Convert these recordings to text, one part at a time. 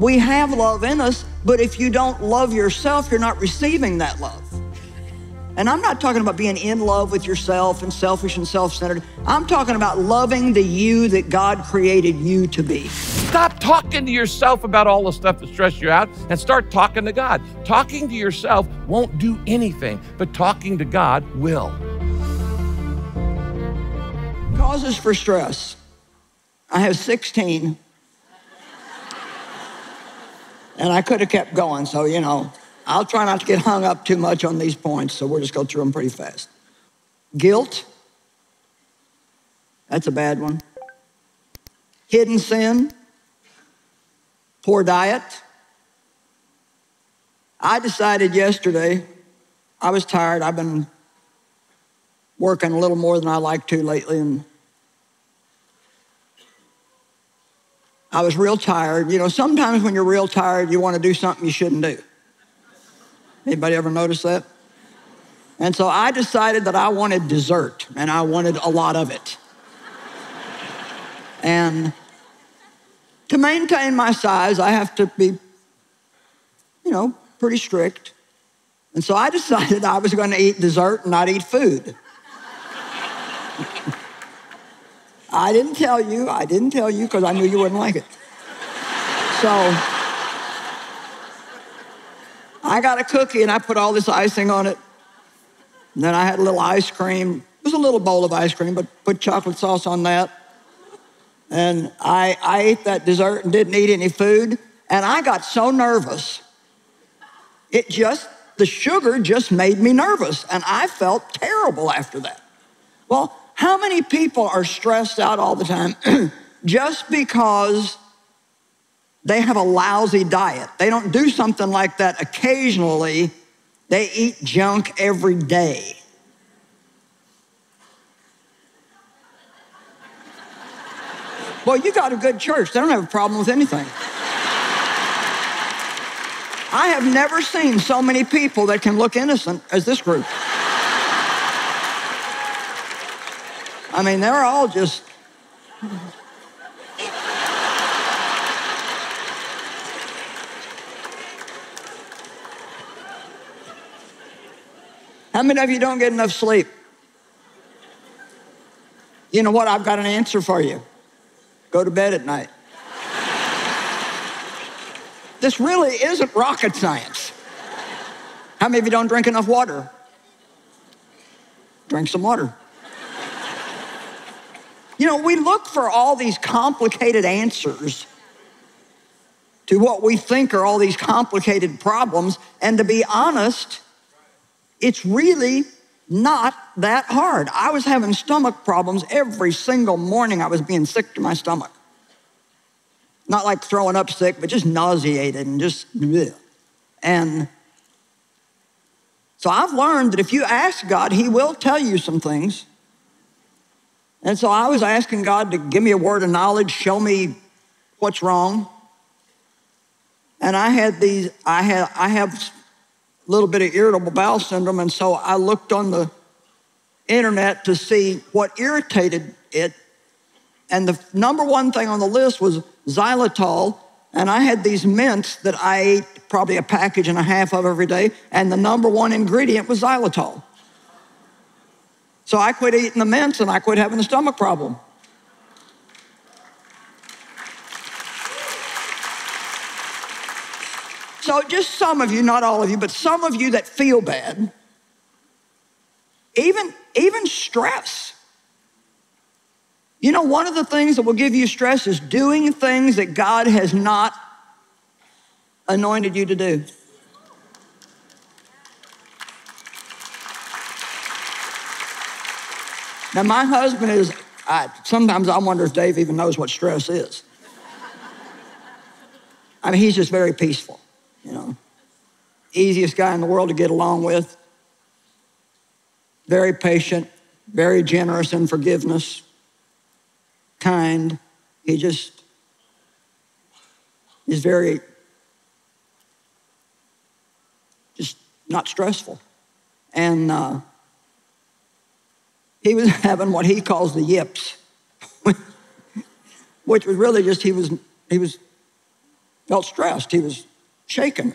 we have love in us, but if you don't love yourself, you're not receiving that love. And I'm not talking about being in love with yourself and selfish and self centered. I'm talking about loving the you that God created you to be. Stop talking to yourself about all the stuff that stress you out and start talking to God. Talking to yourself won't do anything, but talking to God will. Causes for stress. I have 16. And I could have kept going, so you know, I'll try not to get hung up too much on these points, so we'll just go through them pretty fast. Guilt, that's a bad one. Hidden sin, poor diet. I decided yesterday, I was tired. I've been working a little more than I like to lately, and I was real tired. You know, sometimes when you're real tired, you want to do something you shouldn't do. Anybody ever notice that? And so I decided that I wanted dessert and I wanted a lot of it. and to maintain my size, I have to be, you know, pretty strict. And so I decided I was going to eat dessert and not eat food. I didn't tell you, I didn't tell you because I knew you wouldn't like it. So I got a cookie and I put all this icing on it. And then I had a little ice cream. It was a little bowl of ice cream, but put chocolate sauce on that. And I, I ate that dessert and didn't eat any food. And I got so nervous. It just, the sugar just made me nervous. And I felt terrible after that. Well, how many people are stressed out all the time just because they have a lousy diet? They don't do something like that occasionally, they eat junk every day. Well, you got a good church. They don't have a problem with anything. I have never seen so many people that can look innocent as this group. I mean, they're all just. How many of you don't get enough sleep? You know what? I've got an answer for you. Go to bed at night. this really isn't rocket science. How many of you don't drink enough water? Drink some water. You know, we look for all these complicated answers to what we think are all these complicated problems. And to be honest, it's really not that hard. I was having stomach problems every single morning. I was being sick to my stomach. Not like throwing up sick, but just nauseated and just, bleh. and so I've learned that if you ask God, He will tell you some things. And so I was asking God to give me a word of knowledge, show me what's wrong. And I had these, I had, I have a little bit of irritable bowel syndrome, and so I looked on the internet to see what irritated it. And the number one thing on the list was xylitol. And I had these mints that I ate probably a package and a half of every day, and the number one ingredient was xylitol. So I quit eating the mints and I quit having a stomach problem. So, just some of you, not all of you, but some of you that feel bad, even, even stress. You know, one of the things that will give you stress is doing things that God has not anointed you to do. Now, my husband is, I, sometimes I wonder if Dave even knows what stress is. I mean, he's just very peaceful, you know. Easiest guy in the world to get along with. Very patient, very generous in forgiveness, kind. He just is very, just not stressful. And, uh, he was having what he calls the yips, which was really just he was he was felt stressed. He was shaken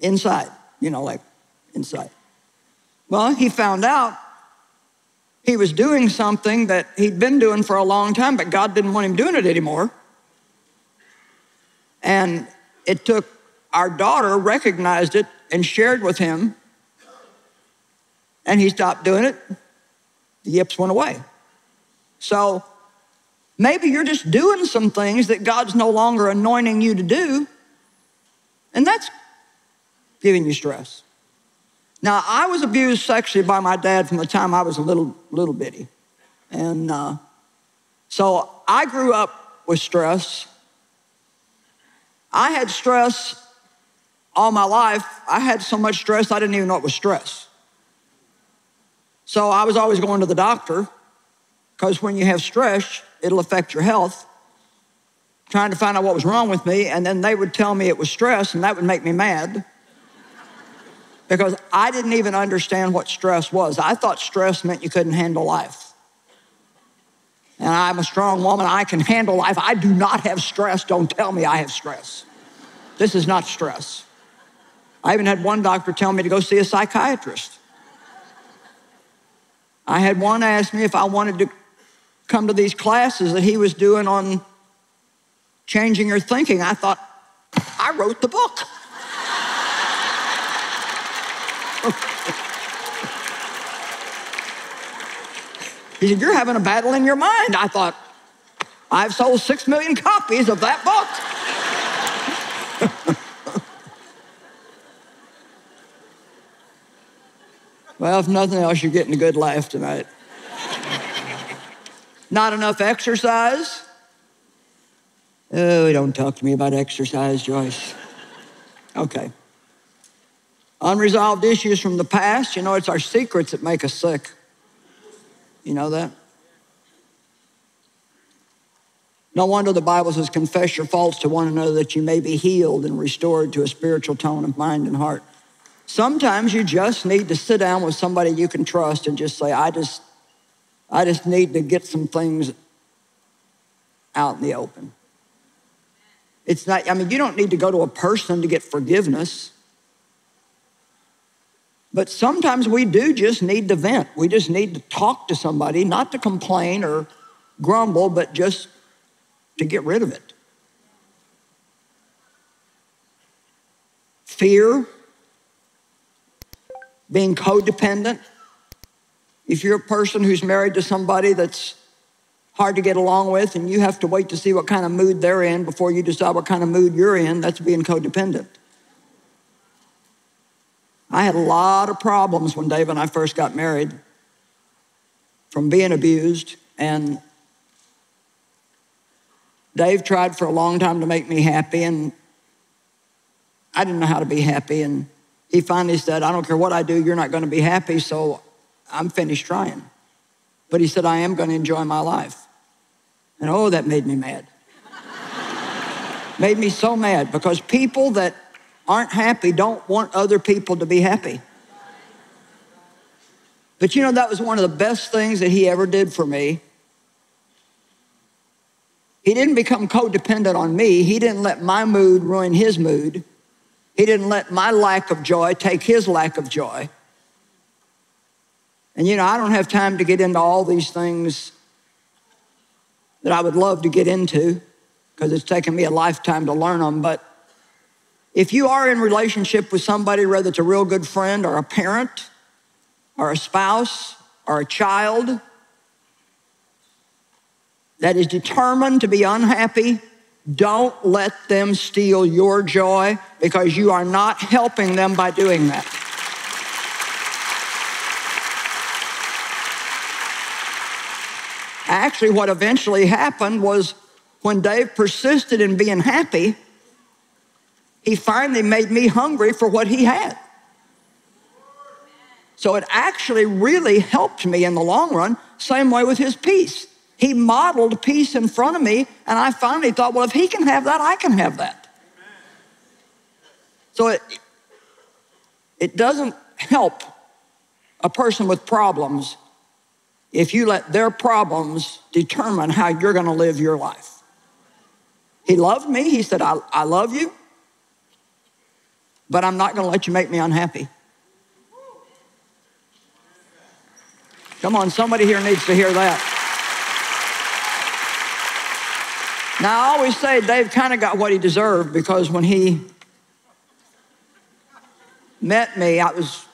inside, you know, like inside. Well, he found out he was doing something that he'd been doing for a long time, but God didn't want him doing it anymore. And it took our daughter recognized it and shared with him, and he stopped doing it. The yips went away. So maybe you're just doing some things that God's no longer anointing you to do, and that's giving you stress. Now, I was abused sexually by my dad from the time I was a little, little bitty. And uh, so I grew up with stress. I had stress all my life. I had so much stress, I didn't even know it was stress. So I was always going to the doctor because when you have stress, it'll affect your health. Trying to find out what was wrong with me, and then they would tell me it was stress, and that would make me mad because I didn't even understand what stress was. I thought stress meant you couldn't handle life. And I'm a strong woman, I can handle life. I do not have stress. Don't tell me I have stress. This is not stress. I even had one doctor tell me to go see a psychiatrist. I had one ask me if I wanted to come to these classes that he was doing on changing your thinking. I thought, I wrote the book. he said, You're having a battle in your mind. I thought, I've sold six million copies of that book. well, if nothing else, you're getting a good laugh tonight. Not enough exercise? Oh, don't talk to me about exercise, Joyce. Okay. Unresolved issues from the past, you know, it's our secrets that make us sick. You know that? No wonder the Bible says, confess your faults to one another that you may be healed and restored to a spiritual tone of mind and heart. Sometimes you just need to sit down with somebody you can trust and just say, I just, I just need to get some things out in the open. It's not, I mean, you don't need to go to a person to get forgiveness. But sometimes we do just need to vent. We just need to talk to somebody, not to complain or grumble, but just to get rid of it. Fear, being codependent. If you're a person who's married to somebody that's hard to get along with and you have to wait to see what kind of mood they're in before you decide what kind of mood you're in, that's being codependent. I had a lot of problems when Dave and I first got married from being abused. And Dave tried for a long time to make me happy, and I didn't know how to be happy. And he finally said, I don't care what I do, you're not going to be happy, so I'm finished trying. But he said, I am going to enjoy my life. And oh, that made me mad. made me so mad because people that aren't happy don't want other people to be happy. But you know, that was one of the best things that he ever did for me. He didn't become codependent on me. He didn't let my mood ruin his mood. He didn't let my lack of joy take his lack of joy. And you know, I don't have time to get into all these things that I would love to get into because it's taken me a lifetime to learn them. But if you are in relationship with somebody, whether it's a real good friend or a parent or a spouse or a child that is determined to be unhappy, don't let them steal your joy because you are not helping them by doing that. Actually, what eventually happened was when Dave persisted in being happy, he finally made me hungry for what he had. So it actually really helped me in the long run, same way with his peace. He modeled peace in front of me, and I finally thought, well, if he can have that, I can have that. So it, it doesn't help a person with problems if you let their problems determine how you're going to live your life. He loved me. He said, I, I love you. but I'm not going to let you make me unhappy. Come on, somebody here needs to hear that. Now, I always say Dave kind of got what he deserved because when he met me, I was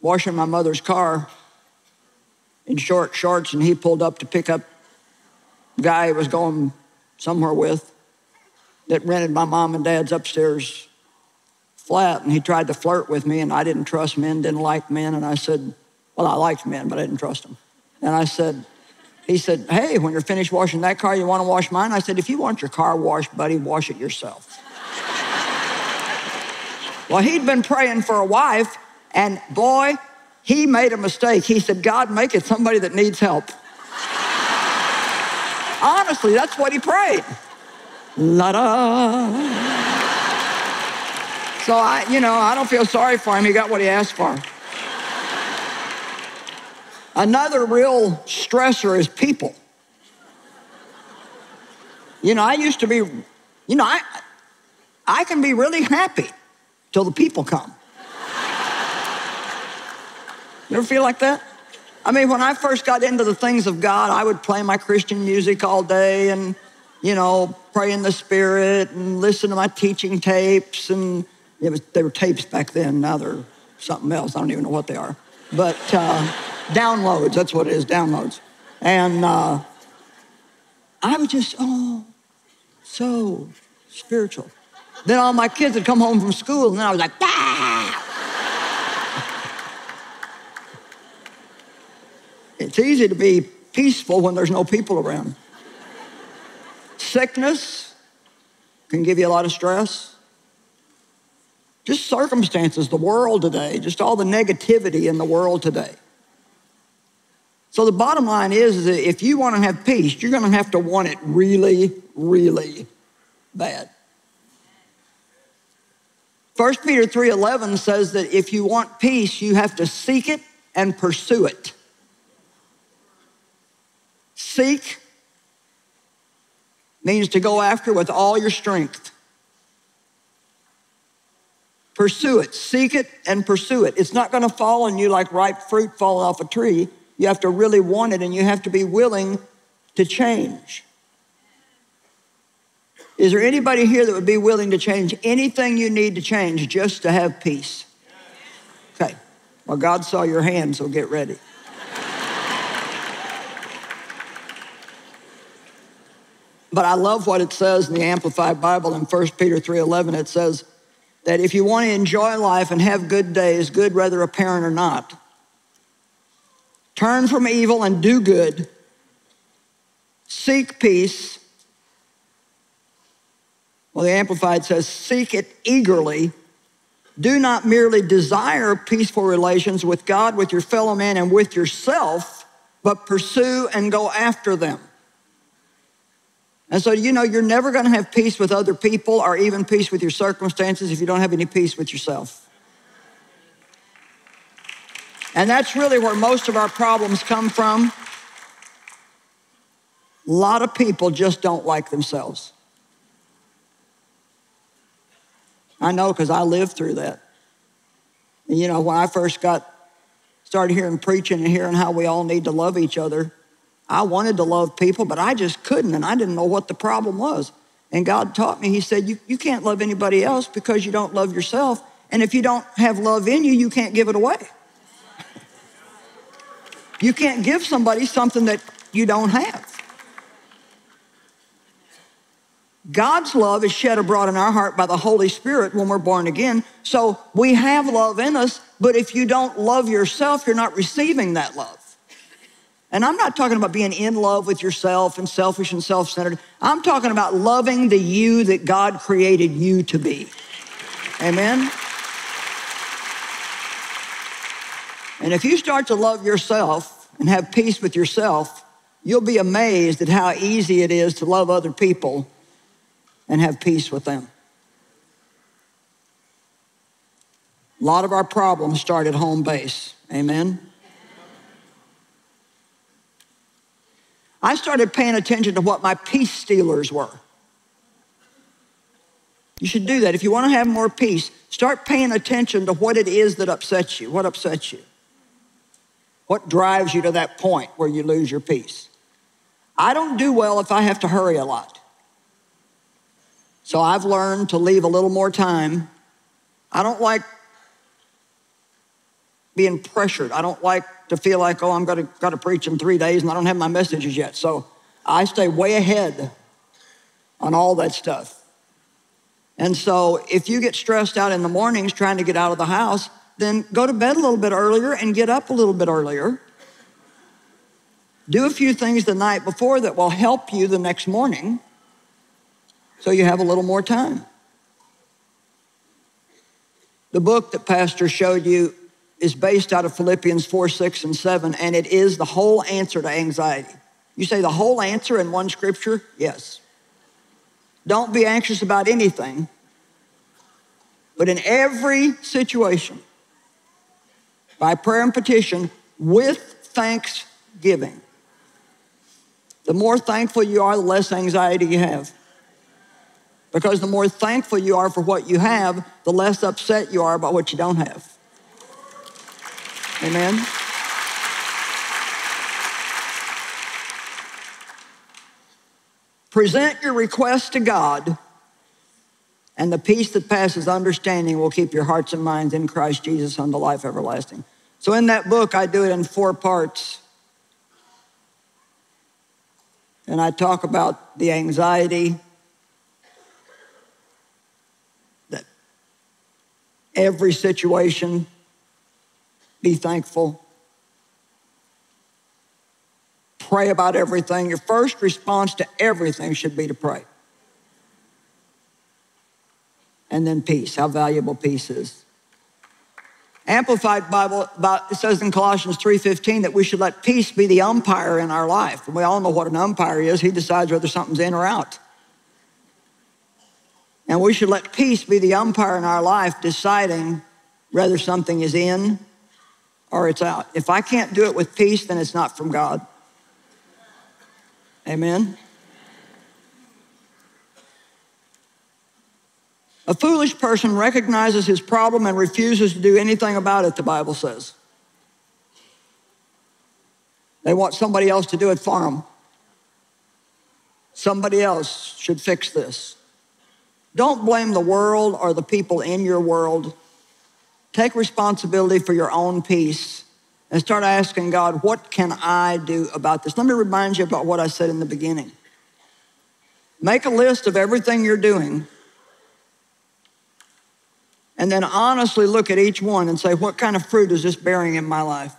washing my mother's car in short shorts, and he pulled up to pick up a guy he was going somewhere with that rented my mom and dad's upstairs flat, and he tried to flirt with me, and I didn't trust men, didn't like men, and I said, well, I liked men, but I didn't trust them. And I said, he said, hey, when you're finished washing that car, you want to wash mine? I said, if you want your car washed, buddy, wash it yourself. well, he'd been praying for a wife, and boy, he made a mistake. He said, God, make it somebody that needs help. Honestly, that's what he prayed. La da. So I, you know, I don't feel sorry for him. He got what he asked for. Another real stressor is people. You know, I used to be, you know, I, I can be really happy till the people come. You ever feel like that? I mean, when I first got into the things of God, I would play my Christian music all day and, you know, pray in the Spirit and listen to my teaching tapes. And it was, they were tapes back then. Now they're something else. I don't even know what they are. But uh, downloads, that's what it is, downloads. And uh, I was just, oh, so spiritual. Then all my kids would come home from school, and then I was like, ah! It's easy to be peaceful when there's no people around. Sickness can give you a lot of stress. Just circumstances, the world today, just all the negativity in the world today. So the bottom line is, is that if you want to have peace, you're going to have to want it really, really bad. 1 Peter 3:11 says that if you want peace, you have to seek it and pursue it. Seek means to go after with all your strength. Pursue it, seek it, and pursue it. It's not going to fall on you like ripe fruit falling off a tree. You have to really want it and you have to be willing to change. Is there anybody here that would be willing to change anything you need to change just to have peace? Okay. Well, God saw your hand, so get ready. But I love what it says in the Amplified Bible in 1 Peter 3:11 it says that if you want to enjoy life and have good days, good whether apparent or not, turn from evil and do good. Seek peace. Well, the Amplified says, seek it eagerly. Do not merely desire peaceful relations with God, with your fellow man, and with yourself, but pursue and go after them. And so, you know, you're never going to have peace with other people or even peace with your circumstances if you don't have any peace with yourself. And that's really where most of our problems come from. A lot of people just don't like themselves. I know because I lived through that. And you know, when I first got started hearing preaching and hearing how we all need to love each other, I wanted to love people, but I just couldn't, and I didn't know what the problem was. And God taught me, He said, You, you can't love anybody else because you don't love yourself. And if you don't have love in you, you can't give it away. You can't give somebody something that you don't have. God's love is shed abroad in our heart by the Holy Spirit when we're born again. So we have love in us, but if you don't love yourself, you're not receiving that love. And I'm not talking about being in love with yourself and selfish and self centered. I'm talking about loving the you that God created you to be. Amen? And if you start to love yourself and have peace with yourself, you'll be amazed at how easy it is to love other people and have peace with them. A lot of our problems start at home base. Amen? I started paying attention to what my peace stealers were. You should do that. If you want to have more peace, start paying attention to what it is that upsets you. What upsets you? What drives you to that point where you lose your peace? I don't do well if I have to hurry a lot. So I've learned to leave a little more time. I don't like being pressured. I don't like to feel like, oh, I'm going to got to preach in three days and I don't have my messages yet. So I stay way ahead on all that stuff. And so if you get stressed out in the mornings trying to get out of the house, then go to bed a little bit earlier and get up a little bit earlier. Do a few things the night before that will help you the next morning so you have a little more time. The book that Pastor showed you is based out of Philippians 4, 6, and 7, and it is the whole answer to anxiety. You say the whole answer in one scripture? Yes. Don't be anxious about anything, but in every situation, by prayer and petition, with thanksgiving. The more thankful you are, the less anxiety you have. Because the more thankful you are for what you have, the less upset you are about what you don't have. Amen? Present your request to God, and the peace that passes understanding will keep your hearts and minds in Christ Jesus unto life everlasting. So, in that book, I do it in four parts. And I talk about the anxiety, that every situation, be thankful. Pray about everything. Your first response to everything should be to pray. And then peace, how valuable peace is. Amplified Bible says in Colossians 3:15 that we should let peace be the umpire in our life. And we all know what an umpire is. He decides whether something's in or out. And we should let peace be the umpire in our life, deciding whether something is in or it's out. If I can't do it with peace, then it's not from God. Amen. A foolish person recognizes his problem and refuses to do anything about it, the Bible says. They want somebody else to do it for them. Somebody else should fix this. Don't blame the world or the people in your world. Take responsibility for your own peace and start asking God, what can I do about this? Let me remind you about what I said in the beginning. Make a list of everything you're doing and then honestly look at each one and say, what kind of fruit is this bearing in my life?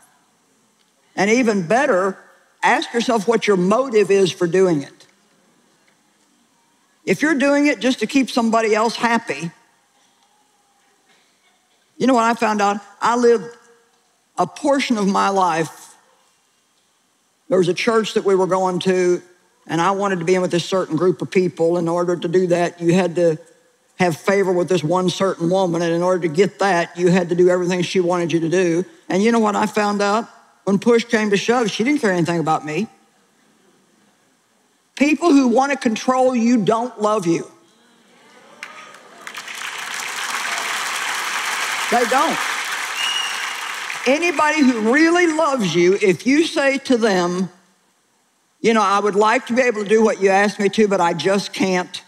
And even better, ask yourself what your motive is for doing it. If you're doing it just to keep somebody else happy, you know what I found out? I lived a portion of my life. There was a church that we were going to, and I wanted to be in with a certain group of people. In order to do that, you had to have favor with this one certain woman. And in order to get that, you had to do everything she wanted you to do. And you know what I found out? When push came to shove, she didn't care anything about me. People who want to control you don't love you. They don't. Anybody who really loves you, if you say to them, you know, I would like to be able to do what you asked me to, but I just can't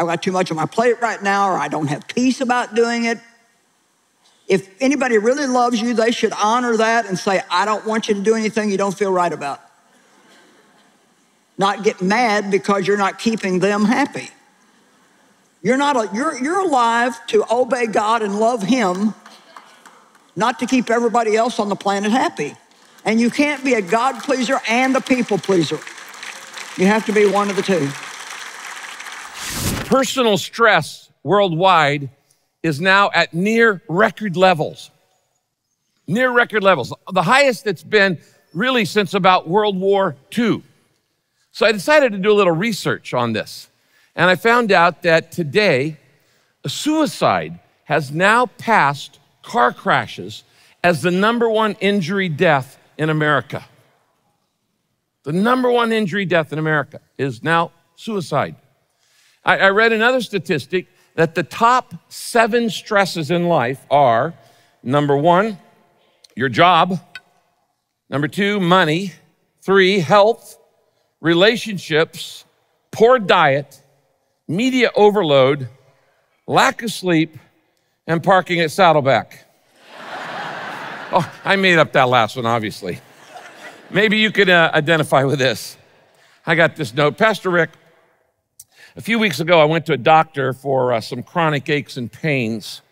I've got too much on my plate right now, or I don't have peace about doing it. If anybody really loves you, they should honor that and say, I don't want you to do anything you don't feel right about. Not get mad because you're not keeping them happy. You're not a, you're, you're alive to obey God and love Him, not to keep everybody else on the planet happy. And you can't be a God pleaser and a people pleaser. You have to be one of the two. Personal stress worldwide is now at near record levels. Near record levels. The highest it's been really since about World War II. So I decided to do a little research on this. And I found out that today, suicide has now passed car crashes as the number one injury death in America. The number one injury death in America is now suicide. I, I read another statistic that the top seven stresses in life are number one, your job, number two, money, three, health, relationships, poor diet, media overload, lack of sleep, and parking at Saddleback. oh, I made up that last one, obviously. Maybe you could uh, identify with this. I got this note Pastor Rick, a few weeks ago, I went to a doctor for uh, some chronic aches and pains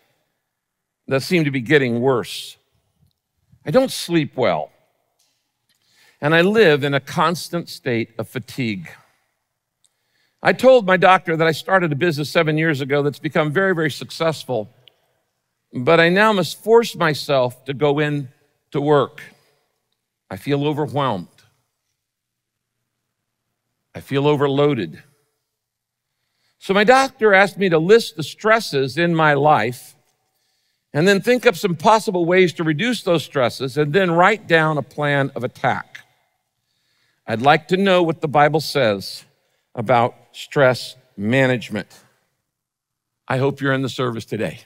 that seem to be getting worse. I don't sleep well, and I live in a constant state of fatigue. I told my doctor that I started a business seven years ago that's become very, very successful, but I now must force myself to go in to work. I feel overwhelmed. I feel overloaded. So my doctor asked me to list the stresses in my life and then think up some possible ways to reduce those stresses and then write down a plan of attack. I'd like to know what the Bible says about stress management. I hope you're in the service today.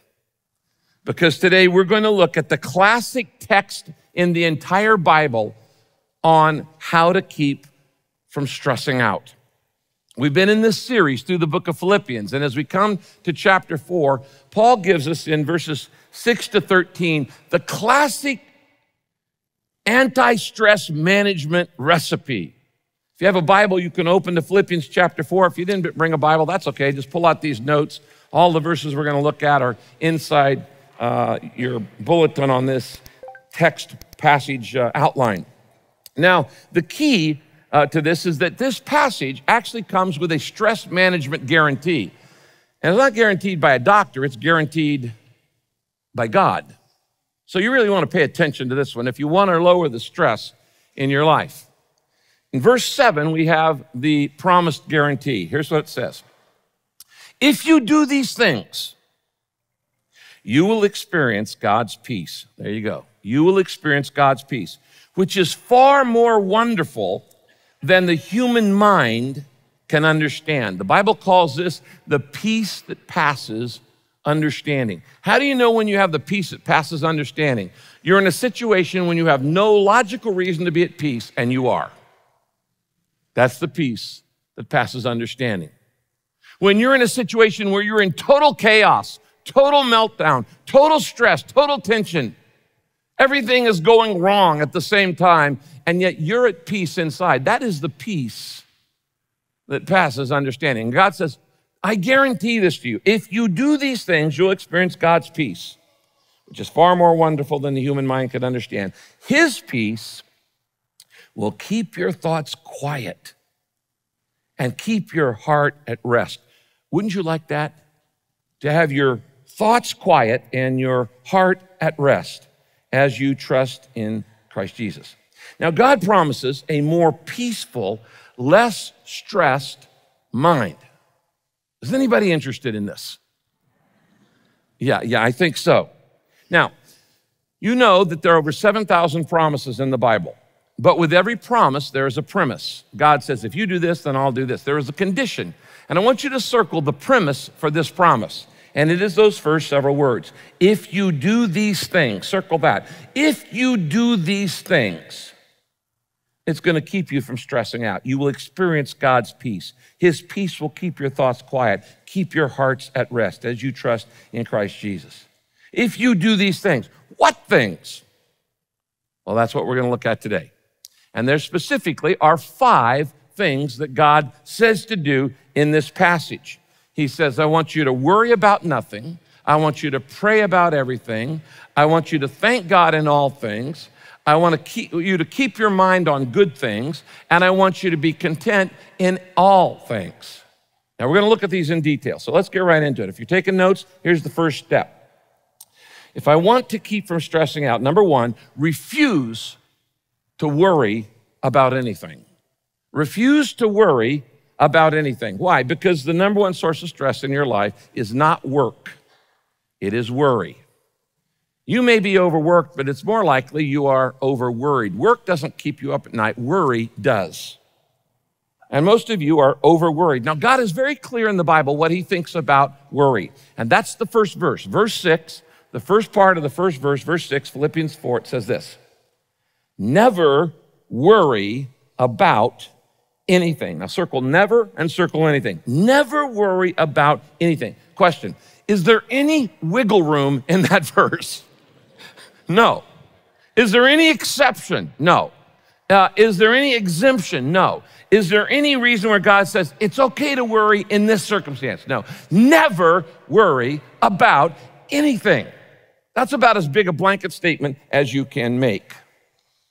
Because today we're going to look at the classic text in the entire Bible on how to keep from stressing out. We've been in this series through the book of Philippians, and as we come to chapter four, Paul gives us in verses six to 13 the classic anti stress management recipe. If you have a Bible, you can open to Philippians chapter 4. If you didn't bring a Bible, that's okay. Just pull out these notes. All the verses we're going to look at are inside uh, your bulletin on this text passage uh, outline. Now, the key uh, to this is that this passage actually comes with a stress management guarantee. And it's not guaranteed by a doctor, it's guaranteed by God. So you really want to pay attention to this one if you want to lower the stress in your life. In verse 7, we have the promised guarantee. Here's what it says If you do these things, you will experience God's peace. There you go. You will experience God's peace, which is far more wonderful than the human mind can understand. The Bible calls this the peace that passes understanding. How do you know when you have the peace that passes understanding? You're in a situation when you have no logical reason to be at peace, and you are. That's the peace that passes understanding. When you're in a situation where you're in total chaos, total meltdown, total stress, total tension, everything is going wrong at the same time, and yet you're at peace inside. That is the peace that passes understanding. God says, I guarantee this to you. If you do these things, you'll experience God's peace, which is far more wonderful than the human mind can understand. His peace will keep your thoughts quiet and keep your heart at rest. Wouldn't you like that? To have your thoughts quiet and your heart at rest as you trust in Christ Jesus. Now, God promises a more peaceful, less stressed mind. Is anybody interested in this? Yeah, yeah, I think so. Now, you know that there are over 7,000 promises in the Bible. But with every promise, there is a premise. God says, if you do this, then I'll do this. There is a condition. And I want you to circle the premise for this promise. And it is those first several words. If you do these things, circle that. If you do these things, it's going to keep you from stressing out. You will experience God's peace. His peace will keep your thoughts quiet, keep your hearts at rest as you trust in Christ Jesus. If you do these things, what things? Well, that's what we're going to look at today. And there specifically are five things that God says to do in this passage. He says, I want you to worry about nothing. I want you to pray about everything. I want you to thank God in all things. I want to keep, you to keep your mind on good things, and I want you to be content in all things. Now, we're going to look at these in detail, so let's get right into it. If you're taking notes, here's the first step. If I want to keep from stressing out, number one, refuse to worry about anything. Refuse to worry about anything. Why? Because the number one source of stress in your life is not work, it is worry. You may be overworked, but it's more likely you are overworried. Work doesn't keep you up at night, worry does. And most of you are overworried. Now, God is very clear in the Bible what he thinks about worry. And that's the first verse. Verse six, the first part of the first verse, verse six, Philippians 4, it says this Never worry about anything. Now, circle never and circle anything. Never worry about anything. Question Is there any wiggle room in that verse? No. Is there any exception? No. Uh, is there any exemption? No. Is there any reason where God says it's okay to worry in this circumstance? No. Never worry about anything. That's about as big a blanket statement as you can make.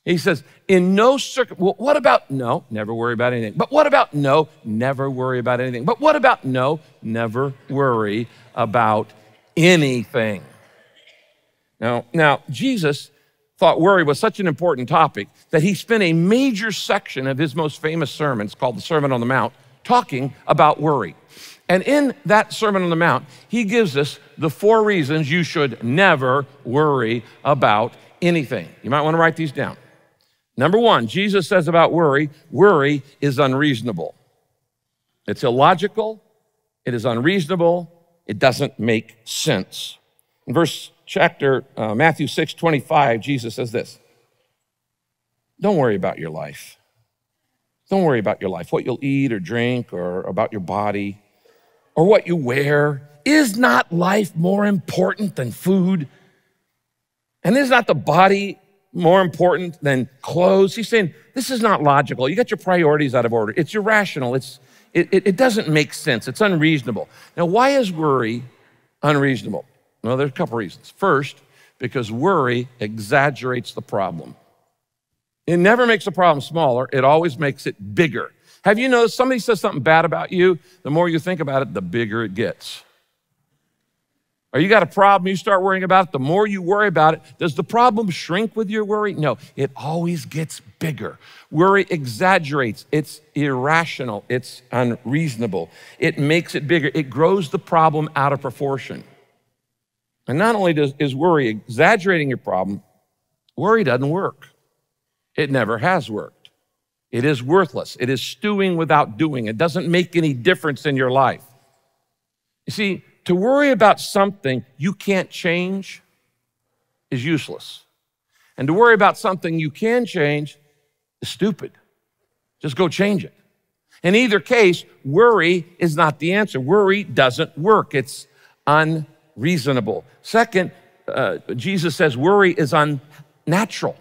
He says, in no circum, well, what about no? Never worry about anything. But what about no? Never worry about anything. But what about no? Never worry about anything. Now, now Jesus thought worry was such an important topic that he spent a major section of his most famous sermons called the Sermon on the Mount talking about worry. And in that Sermon on the Mount, he gives us the four reasons you should never worry about anything. You might want to write these down. Number one, Jesus says about worry worry is unreasonable. It's illogical, it is unreasonable, it doesn't make sense. In verse chapter, uh, Matthew 6 25, Jesus says this Don't worry about your life. Don't worry about your life, what you'll eat or drink, or about your body, or what you wear. Is not life more important than food? And is not the body more important than clothes? He's saying this is not logical. You got your priorities out of order. It's irrational. It's, it, it, it doesn't make sense. It's unreasonable. Now, why is worry unreasonable? Well, there's a couple reasons. First, because worry exaggerates the problem. It never makes the problem smaller, it always makes it bigger. Have you noticed somebody says something bad about you, the more you think about it, the bigger it gets? Or you got a problem, you start worrying about it, the more you worry about it, does the problem shrink with your worry? No, it always gets bigger. Worry exaggerates, it's irrational, it's unreasonable, it makes it bigger, it grows the problem out of proportion. And not only does, is worry exaggerating your problem, worry doesn't work. It never has worked. It is worthless. It is stewing without doing. It doesn't make any difference in your life. You see, to worry about something you can't change is useless. And to worry about something you can change is stupid. Just go change it. In either case, worry is not the answer. Worry doesn't work. It's un reasonable. Second, uh, Jesus says worry is unnatural.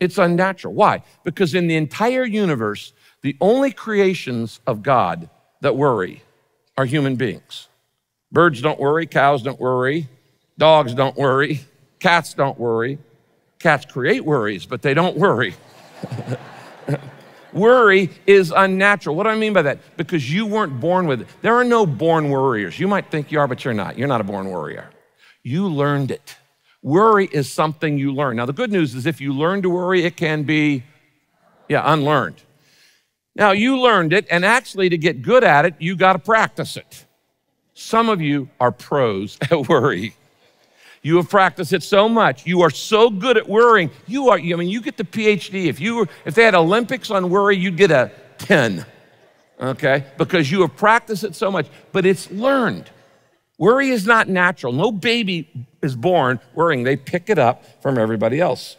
It's unnatural. Why? Because in the entire universe, the only creations of God that worry are human beings. Birds don't worry, cows don't worry, dogs don't worry, cats don't worry. Cats create worries, but they don't worry. Worry is unnatural. What do I mean by that? Because you weren't born with it. There are no born worriers. You might think you are, but you're not. You're not a born worrier. You learned it. Worry is something you learn. Now, the good news is if you learn to worry, it can be, yeah, unlearned. Now, you learned it, and actually, to get good at it, you got to practice it. Some of you are pros at worry. You have practiced it so much. You are so good at worrying. You are, I mean, you get the PhD. If you were, if they had Olympics on worry, you'd get a 10. Okay? Because you have practiced it so much. But it's learned. Worry is not natural. No baby is born worrying. They pick it up from everybody else.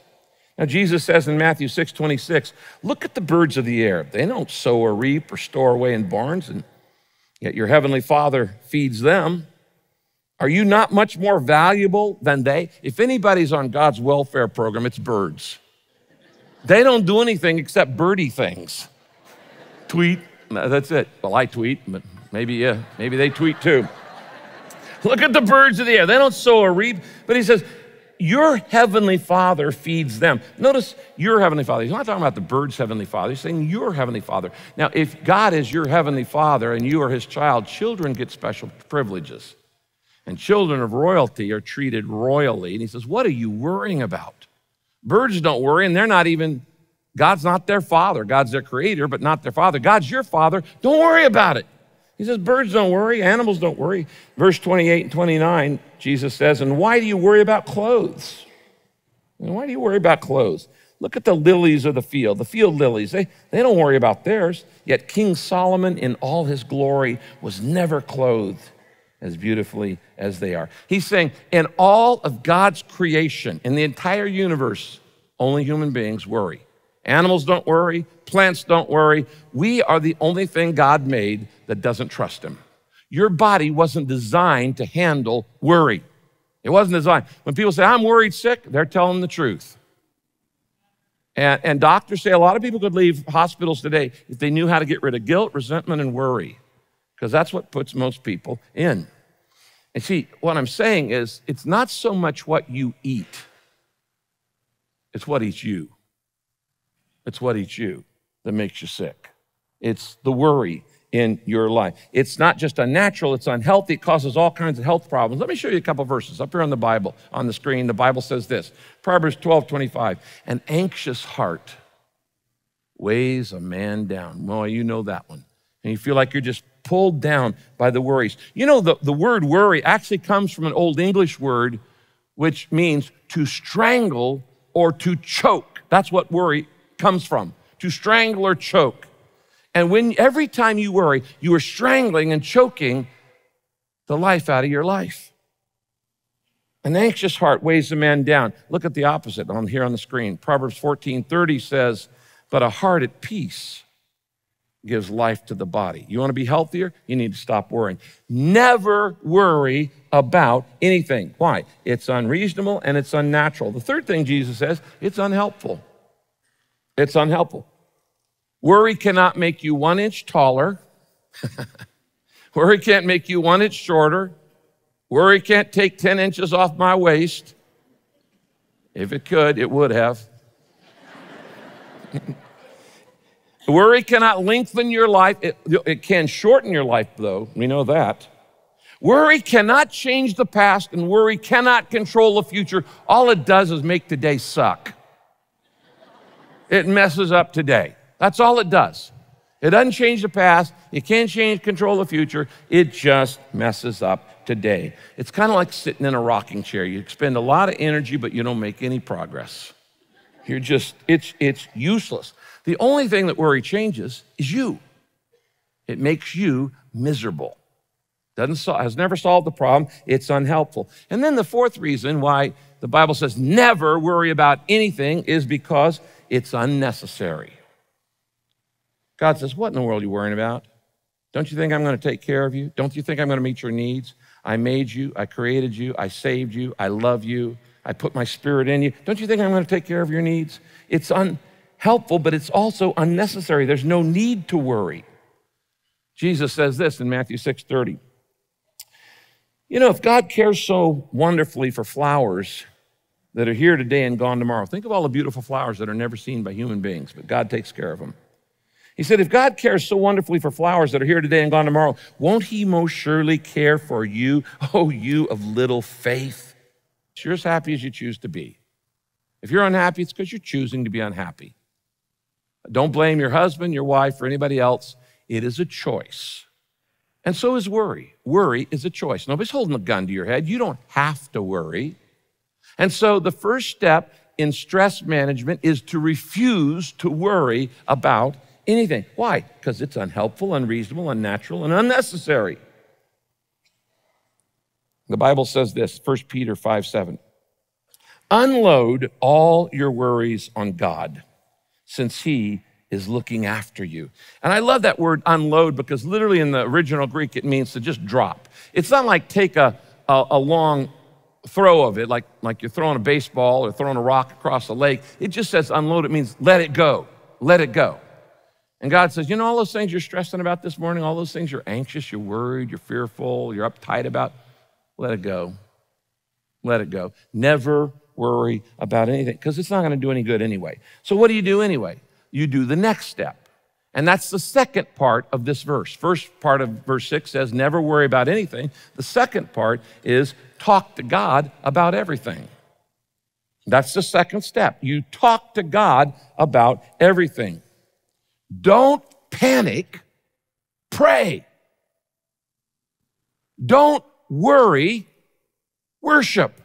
Now, Jesus says in Matthew 6 26, look at the birds of the air. They don't sow or reap or store away in barns, and yet your heavenly Father feeds them. Are you not much more valuable than they? If anybody's on God's welfare program, it's birds. They don't do anything except birdie things. Tweet, that's it. Well, I tweet, but maybe, yeah, maybe they tweet too. Look at the birds of the air. They don't sow or reap, but he says, Your heavenly Father feeds them. Notice your heavenly Father. He's not talking about the bird's heavenly Father. He's saying your heavenly Father. Now, if God is your heavenly Father and you are his child, children get special privileges and children of royalty are treated royally. And he says, What are you worrying about? Birds don't worry, and they're not even, God's not their father. God's their creator, but not their father. God's your father. Don't worry about it. He says, Birds don't worry, animals don't worry. Verse 28 and 29, Jesus says, And why do you worry about clothes? And why do you worry about clothes? Look at the lilies of the field, the field lilies. They, they don't worry about theirs. Yet King Solomon, in all his glory, was never clothed as beautifully as they are. He's saying, in all of God's creation, in the entire universe, only human beings worry. Animals don't worry, plants don't worry. We are the only thing God made that doesn't trust Him. Your body wasn't designed to handle worry. It wasn't designed. When people say, I'm worried sick, they're telling the truth. And, and doctors say a lot of people could leave hospitals today if they knew how to get rid of guilt, resentment, and worry, because that's what puts most people in. And see, what I'm saying is, it's not so much what you eat, it's what eats you. It's what eats you that makes you sick. It's the worry in your life. It's not just unnatural, it's unhealthy. It causes all kinds of health problems. Let me show you a couple verses up here on the Bible, on the screen. The Bible says this Proverbs 12 25. An anxious heart weighs a man down. Well, you know that one. And you feel like you're just pulled down by the worries. You know, the, the word worry actually comes from an Old English word which means to strangle or to choke. That's what worry comes from to strangle or choke. And when every time you worry, you are strangling and choking the life out of your life. An anxious heart weighs a man down. Look at the opposite on here on the screen. Proverbs 14 30 says, But a heart at peace gives life to the body. You want to be healthier? You need to stop worrying. Never worry about anything. Why? It's unreasonable and it's unnatural. The third thing Jesus says, it's unhelpful. It's unhelpful. Worry cannot make you one inch taller. Worry can't make you one inch shorter. Worry can't take 10 inches off my waist. If it could, it would have. Worry cannot lengthen your life. It, it, can shorten your life, though. We know that. Worry cannot change the past, and worry cannot control the future. All it does is make today suck. It messes up today. That's all it does. It doesn't change the past. It can't change control the future. It just messes up today. It's kind of like sitting in a rocking chair. You expend a lot of energy, but you don't make any progress. You're just, it's, it's useless. The only thing that worry changes is you. It makes you miserable. Doesn't has never solved the problem. It's unhelpful. And then the fourth reason why the Bible says never worry about anything is because it's unnecessary. God says, What in the world are you worrying about? Don't you think I'm going to take care of you? Don't you think I'm going to meet your needs? I made you, I created you, I saved you, I love you, I put my spirit in you. Don't you think I'm going to take care of your needs? It's unhelpful, but it's also unnecessary. There's no need to worry. Jesus says this in Matthew 6:30. You know, if God cares so wonderfully for flowers that are here today and gone tomorrow, think of all the beautiful flowers that are never seen by human beings, but God takes care of them. He said, If God cares so wonderfully for flowers that are here today and gone tomorrow, won't He most surely care for you, oh, you of little faith? You're as happy as you choose to be. If you're unhappy, it's because you're choosing to be unhappy. Don't blame your husband, your wife, or anybody else. It is a choice. And so is worry. Worry is a choice. Nobody's holding a gun to your head. You don't have to worry. And so the first step in stress management is to refuse to worry about anything. Why? Because it's unhelpful, unreasonable, unnatural, and unnecessary. The Bible says this, 1 Peter 5 7. Unload all your worries on God, since He is looking after you. And I love that word unload because literally in the original Greek it means to just drop. It's not like take a, a, a long throw of it, like, like you're throwing a baseball or throwing a rock across the lake. It just says unload. It means let it go, let it go. And God says, You know, all those things you're stressing about this morning, all those things you're anxious, you're worried, you're fearful, you're uptight about, let it go. Let it go. Never worry about anything because it's not going to do any good anyway. So, what do you do anyway? You do the next step. And that's the second part of this verse. First part of verse 6 says, Never worry about anything. The second part is talk to God about everything. That's the second step. You talk to God about everything. Don't panic, pray. Don't worry, worship.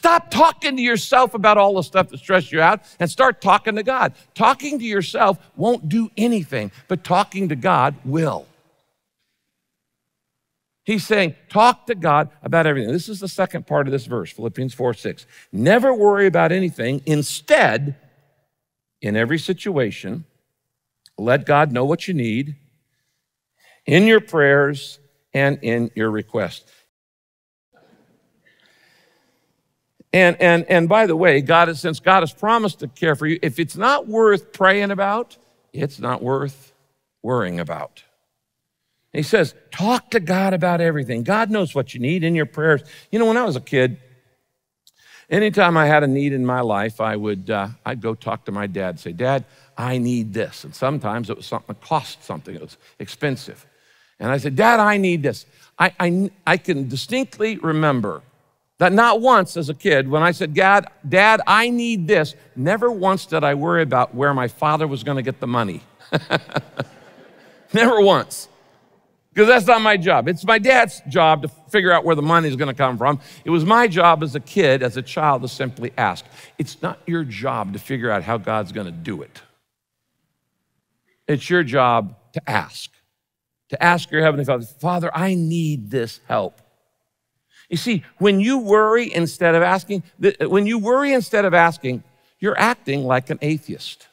Stop talking to yourself about all the stuff that stresses you out and start talking to God. Talking to yourself won't do anything, but talking to God will. He's saying, talk to God about everything. This is the second part of this verse, Philippians 4 6. Never worry about anything. Instead, in every situation, let God know what you need in your prayers and in your request. And, and, and by the way, God has, since God has promised to care for you, if it's not worth praying about, it's not worth worrying about. He says, talk to God about everything. God knows what you need in your prayers. You know, when I was a kid, anytime I had a need in my life, I would uh, I'd go talk to my dad, say, Dad, I need this. And sometimes it was something that cost something, it was expensive. And I said, Dad, I need this. I, I, I can distinctly remember that not once as a kid, when I said, Dad, Dad, I need this, never once did I worry about where my father was going to get the money. never once. Because that's not my job. It's my dad's job to figure out where the money is going to come from. It was my job as a kid, as a child, to simply ask. It's not your job to figure out how God's going to do it. It's your job to ask. To ask your Heavenly Father, Father, I need this help. You see, when you worry instead of asking, when you worry instead of asking, you're acting like an atheist.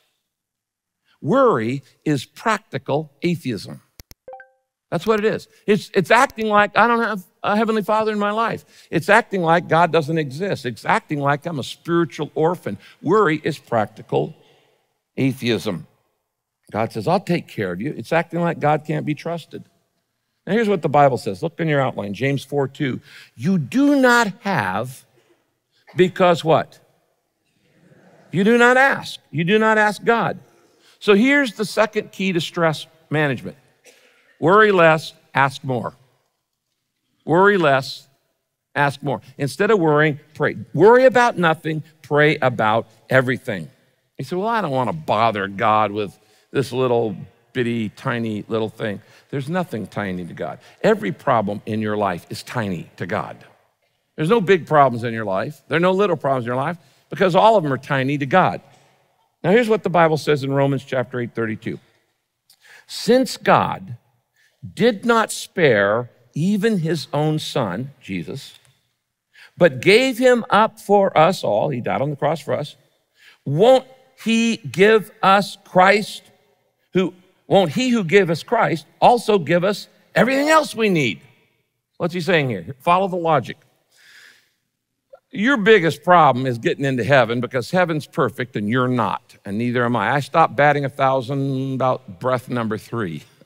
Worry is practical atheism. That's what it is. It's, it's acting like I don't have a Heavenly Father in my life. It's acting like God doesn't exist. It's acting like I'm a spiritual orphan. Worry is practical atheism. God says, I'll take care of you. It's acting like God can't be trusted. Now, here's what the Bible says. Look in your outline, James 4 2. You do not have because what? You do not ask. You do not ask God. So here's the second key to stress management worry less, ask more. Worry less, ask more. Instead of worrying, pray. Worry about nothing, pray about everything. He said, Well, I don't want to bother God with this little bitty, tiny little thing. There's nothing tiny to God. Every problem in your life is tiny to God. There's no big problems in your life. There are no little problems in your life because all of them are tiny to God. Now, here's what the Bible says in Romans chapter 8 32. Since God did not spare even his own son, Jesus, but gave him up for us all, he died on the cross for us, won't he give us Christ who won't he who gave us Christ also give us everything else we need? What's he saying here? Follow the logic. Your biggest problem is getting into heaven because heaven's perfect and you're not, and neither am I. I stopped batting a thousand about breath number three.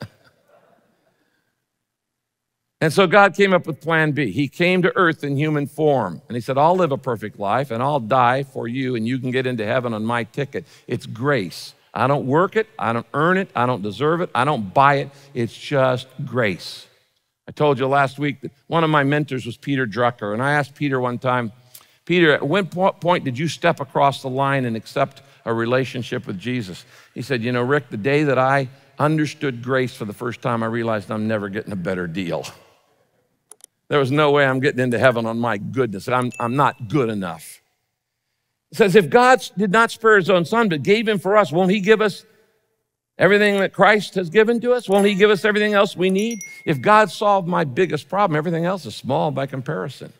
and so God came up with plan B. He came to earth in human form, and He said, I'll live a perfect life and I'll die for you, and you can get into heaven on my ticket. It's grace. I don't work it, I don't earn it, I don't deserve it, I don't buy it. It's just grace. I told you last week that one of my mentors was Peter Drucker, and I asked Peter one time, Peter, at what point did you step across the line and accept a relationship with Jesus? He said, You know, Rick, the day that I understood grace for the first time, I realized I'm never getting a better deal. There was no way I'm getting into heaven on my goodness, I'm, I'm not good enough. It says, if God did not spare his own son, but gave him for us, won't he give us everything that Christ has given to us? Won't he give us everything else we need? If God solved my biggest problem, everything else is small by comparison.